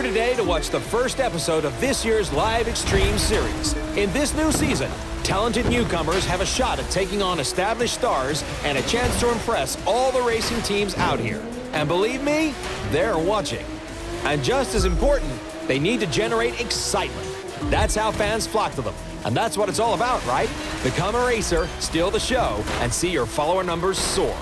today to watch the first episode of this year's Live Extreme series. In this new season, talented newcomers have a shot at taking on established stars and a chance to impress all the racing teams out here. And believe me, they're watching. And just as important, they need to generate excitement. That's how fans flock to them. And that's what it's all about, right? Become a racer, steal the show, and see your follower numbers soar.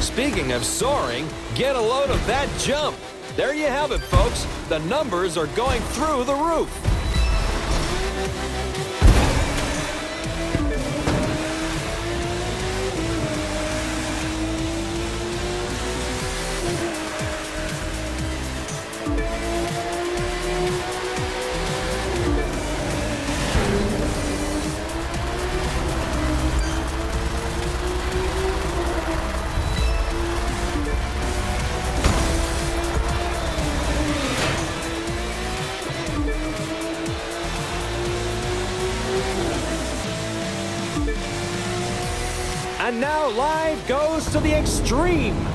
Speaking of soaring, get a load of that jump. There you have it, folks. The numbers are going through the roof. And now live goes to the extreme.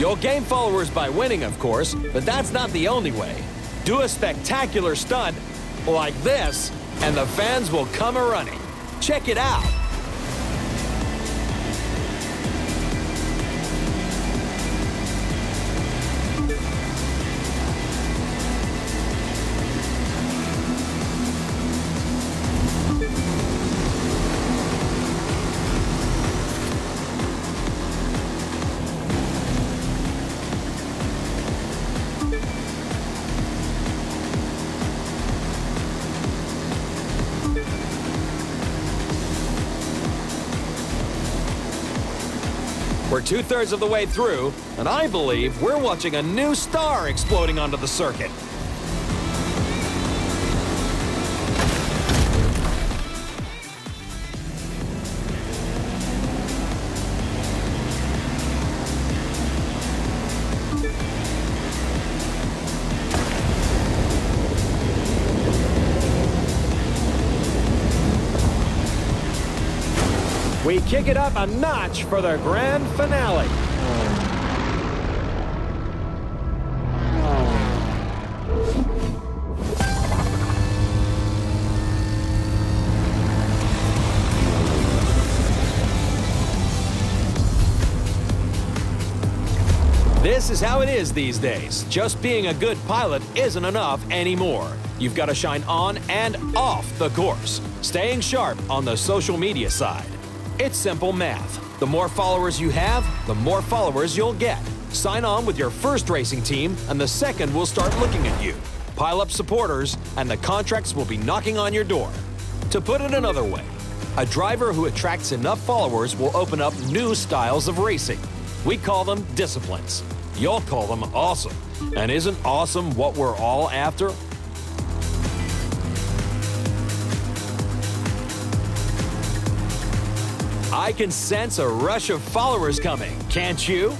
You'll gain followers by winning, of course, but that's not the only way. Do a spectacular stunt like this, and the fans will come a running. Check it out. We're two thirds of the way through, and I believe we're watching a new star exploding onto the circuit. We kick it up a notch for the grand finale. This is how it is these days. Just being a good pilot isn't enough anymore. You've got to shine on and off the course, staying sharp on the social media side. It's simple math. The more followers you have, the more followers you'll get. Sign on with your first racing team, and the second will start looking at you. Pile up supporters, and the contracts will be knocking on your door. To put it another way, a driver who attracts enough followers will open up new styles of racing. We call them disciplines. You'll call them awesome. And isn't awesome what we're all after? I can sense a rush of followers coming, can't you?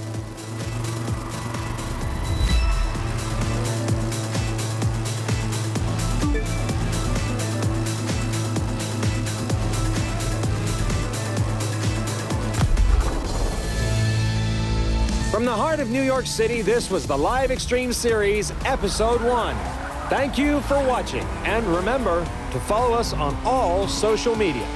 From the heart of New York City, this was the Live Extreme Series, Episode 1. Thank you for watching, and remember to follow us on all social media.